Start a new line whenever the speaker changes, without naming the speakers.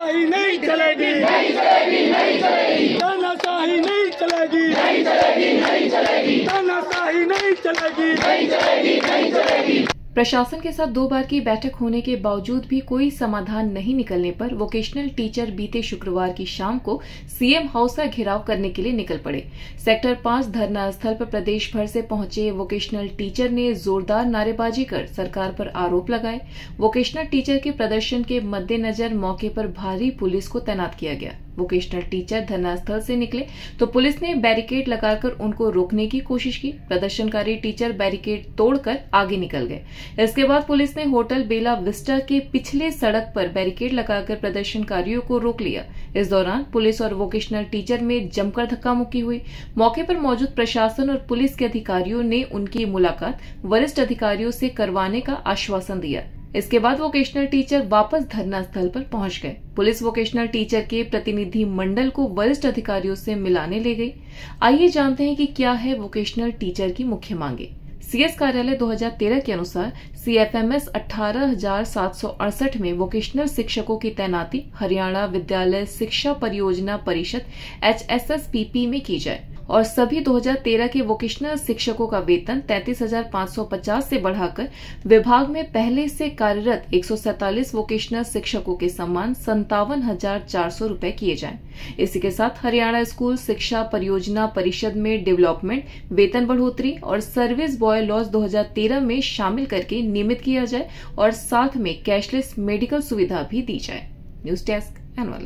नहीं चलेगी। नहीं चलेगी। नहीं चलेगी तानाशाही नहीं चलेगी। नहीं चलेगी नहीं चलेगी। तानाशाही नहीं चलेगी। नहीं चलेगी।
प्रशासन के साथ दो बार की बैठक होने के बावजूद भी कोई समाधान नहीं निकलने पर वोकेशनल टीचर बीते शुक्रवार की शाम को सीएम हाउस का घेराव करने के लिए निकल पड़े। सेक्टर पाँच धरना स्थल पर प्रदेश भर से पहुँचे वोकेशनल टीचर ने जोरदार नारेबाजी कर सरकार पर आरोप लगाए। वोकेशनल टीचर के प्रदर्शन के मद्देनजर मौके पर भारी पुलिस को तैनात किया गया। वोकेशनल टीचर धरनास्थल से निकले। तो पुलिस ने बैरिकेड लगाकर उनको रोकने की कोशिश की। प्रदर्शनकारी टीचर बैरिकेड तोड़कर आगे निकल गए। इसके बाद पुलिस ने होटल बेला विस्टा के पिछले सड़क पर बैरिकेड लगाकर प्रदर्शनकारियों को रोक लिया। इस दौरान पुलिस और वोकेशनल टीचर में जमकर धक्का मुक्की हुई। मौके पर मौजूद प्रशासन और पुलिस के अधिकारियों ने उनकी मुलाकात वरिष्ठ अधिकारियों से करवाने का आश्वासन दिया। इसके बाद वोकेशनल टीचर वापस धरना स्थल पर पहुँच गए। पुलिस वोकेशनल टीचर के प्रतिनिधि मंडल को वरिष्ठ अधिकारियों से मिलाने ले गई। आइए जानते हैं कि क्या है वोकेशनल टीचर की मुख्य मांगे। सीएस कार्यालय 2013 के अनुसार सीएफएमएस अठारह में वोकेशनल शिक्षकों की तैनाती हरियाणा विद्यालय शिक्षा परियोजना परिषद एचएसएसपीपी में की जाए। और सभी 2013 के वोकेशनल शिक्षकों का वेतन 33,550 से बढ़ाकर विभाग में पहले से कार्यरत एक सौ सैंतालीस वोकेशनल शिक्षकों के सम्मान संतावन हज़ार चार सौ किए जाएँ। इसी के साथ हरियाणा स्कूल शिक्षा परियोजना परिषद में डेवलपमेंट वेतन बढ़ोतरी और सर्विस बॉय लॉज 2013 में शामिल करके नियमित किया जाए और साथ में कैशलेस मेडिकल सुविधा भी दी जाए न्यूज़ डेस्क एनवा